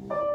you